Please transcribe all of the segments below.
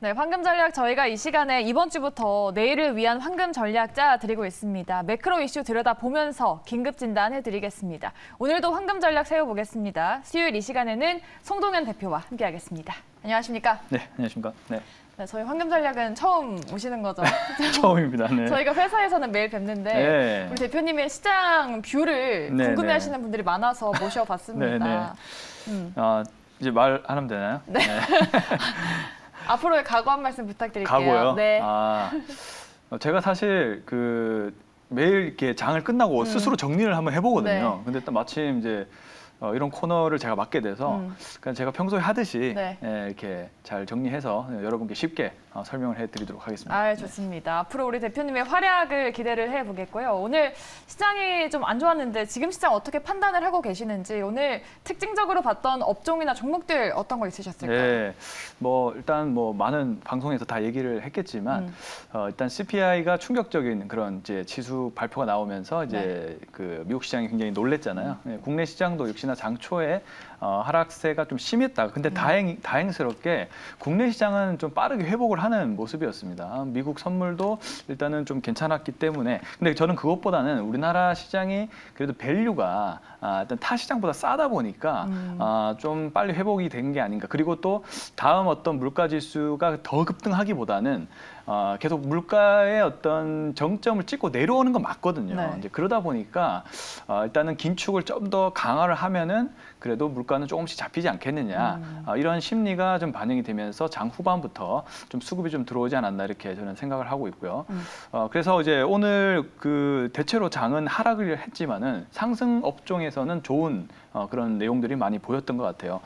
네, 황금 전략 저희가 이 시간에 이번 주부터 내일을 위한 황금 전략자 드리고 있습니다. 매크로 이슈 들여다보면서 긴급 진단 해드리겠습니다. 오늘도 황금 전략 세워보겠습니다. 수요일 이 시간에는 송동현 대표와 함께하겠습니다. 안녕하십니까? 네, 안녕하십니까. 네, 네, 저희 황금 전략은 처음 오시는 거죠. 처음입니다. 네. 저희가 회사에서는 매일 뵙는데 네. 우리 대표님의 시장 view를 네, 궁금해하시는 분들이 많아서 모셔봤습니다. 네, 네. 음, 아, 이제 말하면 되나요? 네. 앞으로의 각오 한 말씀 부탁드릴게요. 가고요. 네. 아, 어, 제가 사실 그 매일 이렇게 장을 끝나고 음. 스스로 정리를 한번 해보거든요. 네. 근데 또 마침 이제 어, 이런 코너를 제가 맡게 돼서 음. 그냥 제가 평소에 하듯이 네. 예, 이렇게 잘 정리해서 여러분께 쉽게 어, 설명을 해드리도록 하겠습니다. 아, 좋습니다. 앞으로 우리 대표님의 활약을 기대를 해보겠고요. 오늘 시장이 좀 안 좋았는데 지금 시장 어떻게 판단을 하고 계시는지 오늘 특징적으로 봤던 업종이나 종목들 어떤 거 있으셨을까요? 네, 뭐 일단 뭐 많은 방송에서 다 얘기를 했겠지만 음. 어, 일단 CPI가 충격적인 그런 이제 지수 발표가 나오면서 이제 그 미국 시장이 굉장히 놀랬잖아요. 네, 국내 시장도 역시 나 장초에 어, 하락세가 좀 심했다. 근데 다행 다행스럽게 국내 시장은 좀 빠르게 회복을 하는 모습이었습니다. 미국 선물도 일단은 좀 괜찮았기 때문에 근데 저는 그것보다는 우리나라 시장이 그래도 value가 아, 일단 타 시장보다 싸다 보니까 음. 아, 좀 빨리 회복이 된 게 아닌가. 그리고 또 다음 어떤 물가 지수가 더 급등하기보다는 어, 계속 물가의 어떤 정점을 찍고 내려오는 건 맞거든요. 네. 이제 그러다 보니까 어, 일단은 긴축을 좀 더 강화를 하면 은 그래도 물가는 조금씩 잡히지 않겠느냐. 음. 어, 이런 심리가 좀 반영이 되면서 장 후반부터 좀 수급이 좀 들어오지 않았나 이렇게 저는 생각을 하고 있고요. 음. 어, 그래서 이제 오늘 그 대체로 장은 하락을 했지만은 상승 업종에서는 좋은 어, 그런 내용들이 많이 보였던 것 같아요.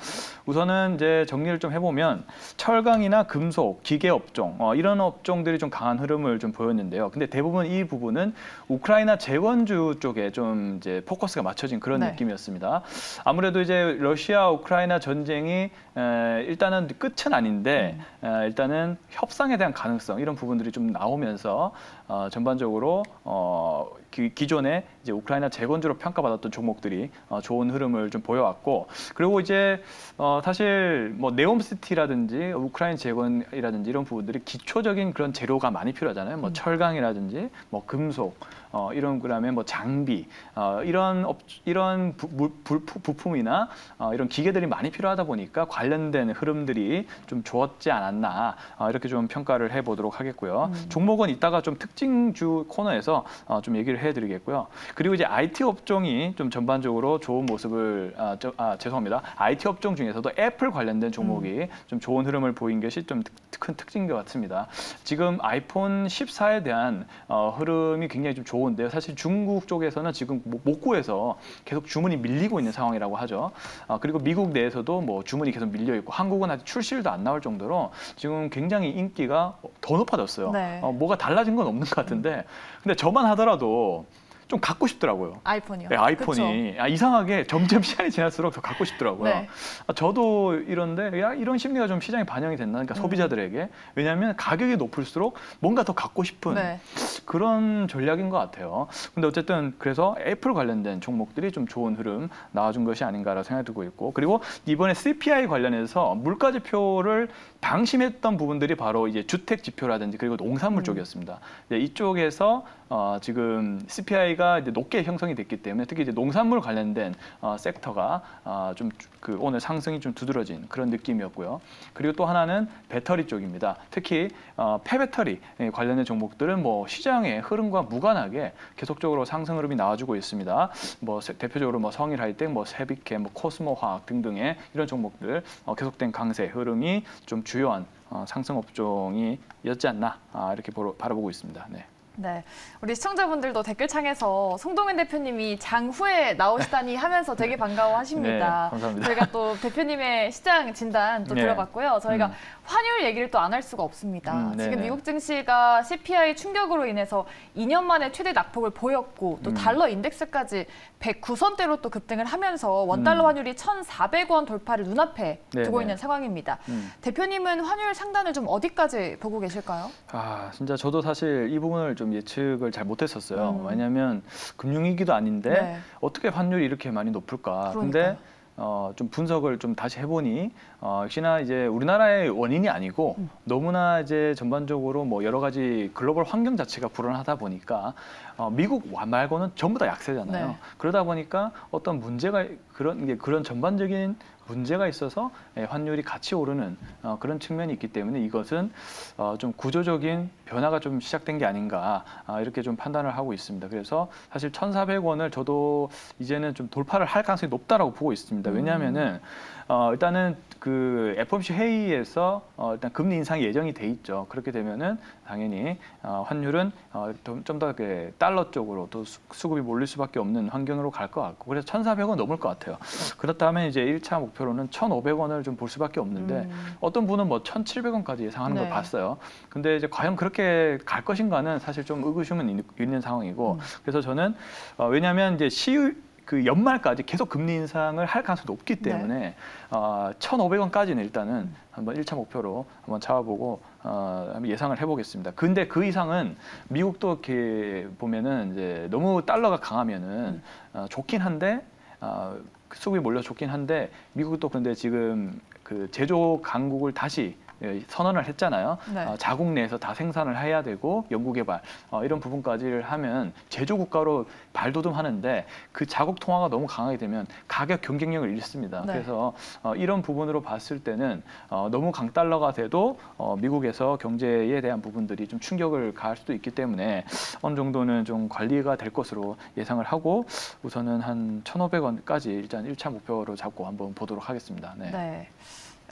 우선은 이제 정리를 좀 해보면 철강이나 금속, 기계 업종 어, 이런 업종들이 좀 강한 흐름을 좀 보였는데요. 근데 대부분 이 부분은 우크라이나 재건주 쪽에 좀 이제 포커스가 맞춰진 그런 네. 느낌이었습니다. 아무래도 이제 러시아 우크라이나 전쟁이 에, 일단은 끝은 아닌데 에, 일단은 협상에 대한 가능성 이런 부분들이 좀 나오면서 어, 전반적으로 어, 기, 기존에 이제 우크라이나 재건주로 평가받았던 종목들이 어, 좋은 흐름을 좀 보여왔고 그리고 이제 어, 사실 뭐 네옴시티라든지 우크라이나 재건이라든지 이런 부분들이 기초적인 그런 재료가 많이 필요하잖아요. 뭐 철강이라든지 뭐 금속 어, 이런 그다음에 뭐 장비 어, 이런 업, 이런 부, 물- 불- 부품이나 어, 이런 기계들이 많이 필요하다 보니까 관련된 흐름들이 좀 좋았지 않았나 어, 이렇게 좀 평가를 해보도록 하겠고요. 종목은 이따가 좀 특징주 코너에서 어, 좀 얘기를 해드리겠고요. 그리고 이제 IT 업종이 좀 전반적으로 좋은 모습을 아, 저, 아 죄송합니다. IT 업종 중에서도 애플 관련된 종목이 좀 좋은 흐름을 보인 것이 좀 큰 특징인 것 같습니다. 지금 아이폰 14에 대한 어, 흐름이 굉장히 좀 좋은데요. 사실 중국 쪽에서는 지금 못- 못 구해서 계속 주문이 밀리고 있는 상황이라고 하죠. 아, 그리고 미국 내에서도 뭐 주문이 계속 밀려 있고 한국은 아직 출시일도 안 나올 정도로 지금 굉장히 인기가 더 높아졌어요. 네. 어, 뭐가 달라진 건 없는 것 같은데 근데 저만 하더라도 좀 갖고 싶더라고요. 아이폰이요. 네, 아이폰이 아, 이상하게 점점 시간이 지날수록 더 갖고 싶더라고요. 네. 아, 저도 이런데 야, 이런 심리가 좀 시장에 반영이 됐나? 그러니까 음. 소비자들에게 왜냐하면 가격이 높을수록 뭔가 더 갖고 싶은 네. 그런 전략인 것 같아요. 근데 어쨌든 그래서 애플 관련된 종목들이 좀 좋은 흐름 나와준 것이 아닌가라고 생각이 들고 있고 그리고 이번에 CPI 관련해서 물가 지표를 방심했던 부분들이 바로 이제 주택 지표라든지 그리고 농산물 음. 쪽이었습니다. 이제 이쪽에서 어, 지금 CPI가 이제 높게 형성이 됐기 때문에 특히 이제 농산물 관련된 어, 섹터가 어, 좀그 오늘 상승이 좀 두드러진 그런 느낌이었고요. 그리고 또 하나는 배터리 쪽입니다. 특히 어, 폐배터리 관련된 종목들은 뭐 시장의 흐름과 무관하게 계속적으로 상승 흐름이 나와주고 있습니다. 뭐 세- 대표적으로 뭐 성일 하이텍, 뭐 세비케, 뭐 코스모 화학 등등의 이런 종목들 어, 계속된 강세 흐름이 좀 주요한 어, 상승 업종이었지 않나 아, 이렇게 보러, 바라보고 있습니다. 네. 네, 우리 시청자분들도 댓글창에서 송동현 대표님이 장 후에 나오시다니 하면서 되게 반가워하십니다. 네, 감사합니다. 저희가 또 대표님의 시장 진단 또 네. 들어봤고요. 저희가 음. 환율 얘기를 또 안 할 수가 없습니다. 음, 지금 네네. 미국 증시가 CPI 충격으로 인해서 2년 만에 최대 낙폭을 보였고 또 음. 달러 인덱스까지 109선대로 또 급등을 하면서 원달러 음. 환율이 1,400원 돌파를 눈앞에 두고 네네. 있는 상황입니다. 음. 대표님은 환율 상단을 좀 어디까지 보고 계실까요? 아, 진짜 저도 사실 이 부분을 좀 예측을 잘 못했었어요. 음. 왜냐하면 금융위기도 아닌데 네. 어떻게 환율이 이렇게 많이 높을까. 그러니까요. 어, 좀 분석을 좀 다시 해보니 어, 역시나 이제 우리나라의 원인이 아니고 너무나 이제 전반적으로 뭐 여러 가지 글로벌 환경 자체가 불안하다 보니까 어, 미국 말고는 전부 다 약세잖아요. 네. 그러다 보니까 어떤 문제가 그런 이게 그런 전반적인 문제가 있어서 예, 환율이 같이 오르는 어, 그런 측면이 있기 때문에 이것은 어, 좀 구조적인 변화가 좀 시작된 게 아닌가 아, 이렇게 좀 판단을 하고 있습니다. 그래서 사실 1,400원을 저도 이제는 좀 돌파를 할 가능성이 높다라고 보고 있습니다. 왜냐하면은 어, 일단은 그 FOMC 회의에서 어, 일단 금리 인상이 예정이 돼 있죠. 그렇게 되면은 당연히 어, 환율은 어, 좀더 그 달러 쪽으로 또 수- 수급이 몰릴 수밖에 없는 환경으로 갈 것 같고 그래서 1,400원 넘을 것 같아요. 그렇다면 이제 1차 목표 로는 1,500원을 좀 볼 수밖에 없는데 음. 어떤 분은 뭐 1,700원까지 예상하는 네. 걸 봤어요. 근데 이제 과연 그렇게 갈 것인가는 사실 좀 의구심은 있- 있는 상황이고 음. 그래서 저는 어, 왜냐하면 이제 시그 연말까지 계속 금리 인상을 할 가능성이 높기 네. 때문에 어, 1,500원까지는 일단은 한번 1차 목표로 한번 잡아보고 어, 한번 예상을 해보겠습니다. 근데 그 이상은 미국도 이렇게 보면은 이제 너무 달러가 강하면은 음. 어, 좋긴 한데 어, 수급이 몰려 좋긴 한데 미국도 근데 지금 그 제조 강국을 다시 예, 선언을 했잖아요. 네. 어, 자국 내에서 다 생산을 해야 되고 연구개발 어, 이런 부분까지를 하면 제조 국가로 발돋움하는데 그 자국 통화가 너무 강하게 되면 가격 경쟁력을 잃습니다. 네. 그래서 어, 이런 부분으로 봤을 때는 어, 너무 강달러가 돼도 어, 미국에서 경제에 대한 부분들이 좀 충격을 가할 수도 있기 때문에 어느 정도는 좀 관리가 될 것으로 예상을 하고 우선은 한 1,500원까지 일단 1차 목표로 잡고 한번 보도록 하겠습니다. 네. 네.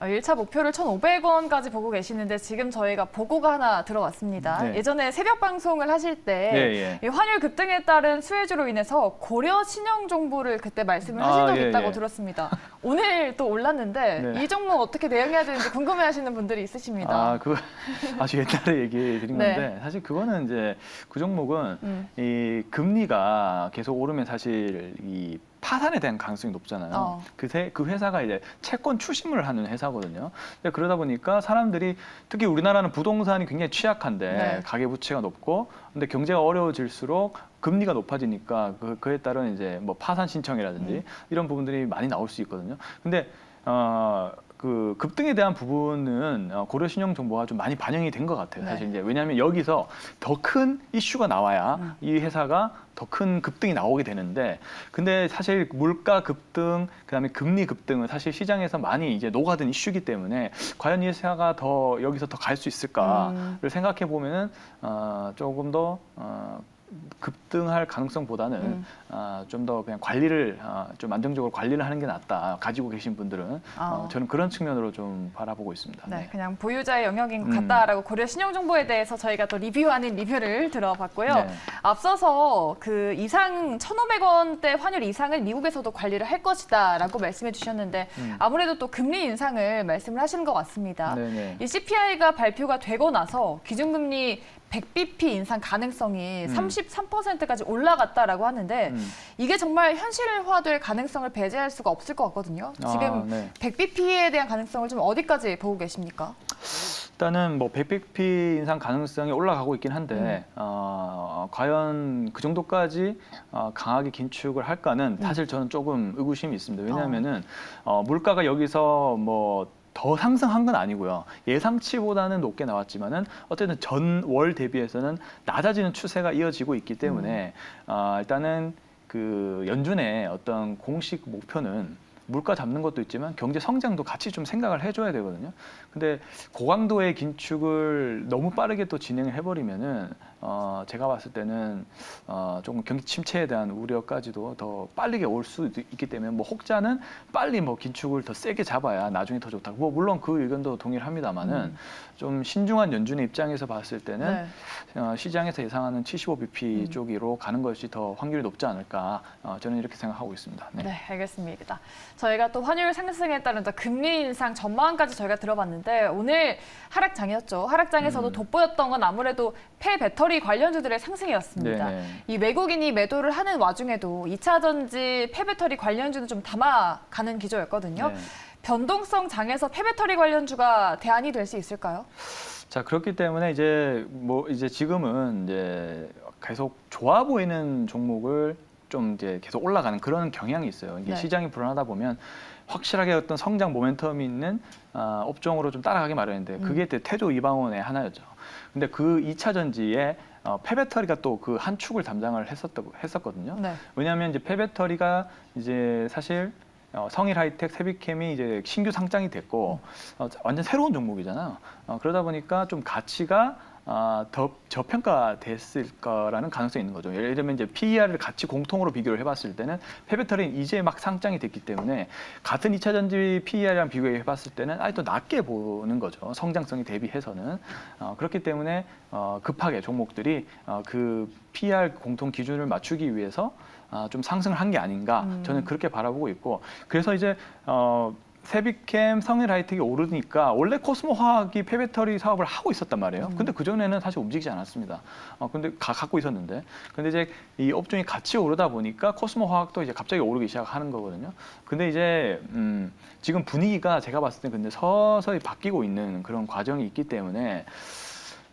어, 1차 목표를 1,500원까지 보고 계시는데 지금 저희가 보고가 하나 들어왔습니다. 네. 예전에 새벽 방송을 하실 때 예, 예. 이 환율 급등에 따른 수혜주로 인해서 고려 신용 정보를 그때 말씀을 아, 하신 적이 예, 있다고 예. 들었습니다. 오늘 또 올랐는데 네. 이 종목 어떻게 대응해야 되는지 궁금해하시는 분들이 있으십니다. 아, 그 아주 옛날에 얘기 드린 네. 건데 사실 그거는 이제 그 종목은 음. 이 금리가 계속 오르면 사실 이 파산에 대한 가능성이 높잖아요. 어. 그, 세- 그 회사가 이제 채권 추심을 하는 회사거든요. 근데 그러다 보니까 사람들이 특히 우리나라는 부동산이 굉장히 취약한데 네. 가계 부채가 높고 근데 경제가 어려워질수록 금리가 높아지니까 그, 그에 따른 이제 뭐 파산 신청이라든지 음. 이런 부분들이 많이 나올 수 있거든요. 근데 어, 그 급등에 대한 부분은 어, 고려 신용 정보가 좀 많이 반영이 된 것 같아요. 네. 사실 이제 왜냐하면 여기서 더 큰 이슈가 나와야 음. 이 회사가 더 큰 급등이 나오게 되는데 근데 사실 물가 급등 그다음에 금리 급등은 사실 시장에서 많이 이제 녹아든 이슈이기 때문에 과연 이 회사가 더 여기서 더 갈 수 있을까를 음. 생각해 보면은 어, 조금 더 어, 급등할 가능성보다는 음. 어, 좀더 그냥 관리를 어, 좀 안정적으로 관리를 하는 게 낫다 가지고 계신 분들은 아. 어, 저는 그런 측면으로 좀 바라보고 있습니다. 네, 네. 그냥 보유자의 영역인 것 음. 같다라고 고려 신용 정보에 대해서 저희가 또 리뷰 아닌 리뷰를 들어봤고요. 네. 앞서서 그 이상 1,500원대 환율 이상을 미국에서도 관리를 할 것이다라고 말씀해 주셨는데 음. 아무래도 또 금리 인상을 말씀을 하시는 것 같습니다. 네네. 이 CPI가 발표가 되고 나서 기준금리 100bp 인상 가능성이 음. 33%까지 올라갔다라고 하는데 음. 이게 정말 현실화될 가능성을 배제할 수가 없을 것 같거든요. 지금 아, 네. 100bp에 대한 가능성을 좀 어디까지 보고 계십니까? 일단은 뭐 100bp 인상 가능성이 올라가고 있긴 한데 음. 어, 과연 그 정도까지 어, 강하게 긴축을 할까는 음. 사실 저는 조금 의구심이 있습니다. 왜냐하면은 어, 물가가 여기서 뭐 더 상승한 건 아니고요. 예상치보다는 높게 나왔지만은 어쨌든 전월 대비해서는 낮아지는 추세가 이어지고 있기 때문에 어, 일단은 그 연준의 어떤 공식 목표는 물가 잡는 것도 있지만 경제 성장도 같이 좀 생각을 해줘야 되거든요. 근데 고강도의 긴축을 너무 빠르게 또 진행을 해버리면은 어, 제가 봤을 때는 어, 조금 경기 침체에 대한 우려까지도 더 빠르게 올수 있기 때문에 뭐 혹자는 빨리 뭐 긴축을 더 세게 잡아야 나중에 더 좋다. 뭐 물론 그 의견도 동일합니다만은 음. 좀 신중한 연준의 입장에서 봤을 때는 네. 어, 시장에서 예상하는 75bp 음. 쪽으로 가는 것이 더 확률이 높지 않을까 어, 저는 이렇게 생각하고 있습니다. 네. 네, 알겠습니다. 저희가 또 환율 상승에 따른 또 금리 인상 전망까지 저희가 들어봤는데 오늘 하락장이었죠. 하락장에서도 음. 돋보였던 건 아무래도 폐 배터리 관련주들의 상승이었습니다. 네네. 이 외국인이 매도를 하는 와중에도 2차 전지 폐 배터리 관련주는 좀 담아가는 기조였거든요. 네. 변동성 장에서 폐 배터리 관련주가 대안이 될 수 있을까요? 자 그렇기 때문에 이제 뭐 이제 지금은 이제 계속 좋아 보이는 종목을 좀 이제 계속 올라가는 그런 경향이 있어요. 이게 네. 시장이 불안하다 보면 확실하게 어떤 성장 모멘텀이 있는 어, 업종으로 좀 따라가기 마련인데 그게 때 태조 이방원의 하나였죠. 근데 그 2차 전지에 어, 폐배터리가 또 그 한 축을 담당을 했었다고 했었거든요. 네. 왜냐하면 이제 폐배터리가 이제 사실 어, 성일 하이텍, 세비캠이 이제 신규 상장이 됐고 어, 완전 새로운 종목이잖아요. 어, 그러다 보니까 좀 가치가 아, 더 저평가됐을 거라는 가능성이 있는 거죠. 예를 들면 이제 PER을 같이 공통으로 비교를 해봤을 때는 폐배터리는 이제 막 상장이 됐기 때문에 같은 2차 전지 PER이랑 비교해봤을 때는 아예 또 낮게 보는 거죠. 성장성이 대비해서는 어, 그렇기 때문에 어, 급하게 종목들이 어, 그 PER 공통 기준을 맞추기 위해서 아, 좀 상승을 한 게 아닌가 저는 그렇게 바라보고 있고 그래서 이제 어, 세비캠 성일 하이텍이 오르니까 원래 코스모 화학이 폐배터리 사업을 하고 있었단 말이에요. 근데 그 전에는 사실 움직이지 않았습니다. 어 근데 가, 갖고 있었는데 근데 이제 이 업종이 같이 오르다 보니까 코스모 화학도 이제 갑자기 오르기 시작하는 거거든요. 근데 이제 음 지금 분위기가 제가 봤을 때 근데 서서히 바뀌고 있는 그런 과정이 있기 때문에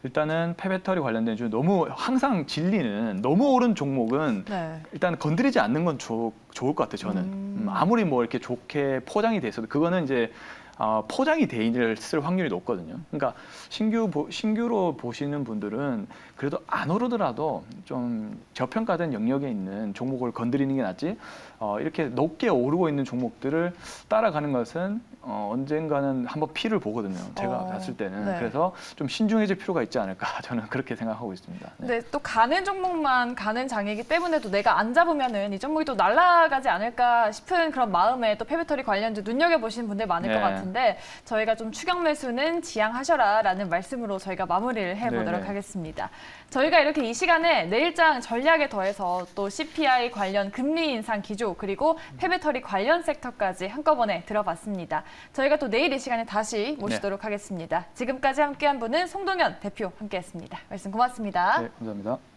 일단은 폐배터리 관련된 주 너무 항상 진리는 너무 오른 종목은 네. 일단 건드리지 않는 건 좋, 좋을 것 같아요. 저는 음. 음, 아무리 뭐 이렇게 좋게 포장이 돼 있어도 그거는 이제 어, 포장이 돼 있을 확률이 높거든요. 그러니까 신규 보, 신규로 보시는 분들은 그래도 안 오르더라도 좀 저평가된 영역에 있는 종목을 건드리는 게 낫지. 어, 이렇게 높게 오르고 있는 종목들을 따라가는 것은 어, 언젠가는 한번 피를 보거든요. 제가 어, 봤을 때는 네. 그래서 좀 신중해질 필요가 있지 않을까 저는 그렇게 생각하고 있습니다. 네. 근데 또 가는 종목만 가는 장이기 때문에 또 내가 안 잡으면은 이 종목이 또 날아가지 않을까 싶은 그런 마음에 또 폐배터리 관련주 눈여겨 보시는 분들 많을 것 네. 같은데 저희가 좀 추격 매수는 지양하셔라라는 말씀으로 저희가 마무리를 해보도록 네, 네. 하겠습니다. 저희가 이렇게 이 시간에 내일장 전략에 더해서 또 CPI 관련 금리 인상 기조 그리고 폐배터리 관련 섹터까지 한꺼번에 들어봤습니다. 저희가 또 내일 이 시간에 다시 모시도록 하겠습니다. 지금까지 함께한 분은 송동현 대표 함께했습니다. 말씀 고맙습니다. 네, 감사합니다.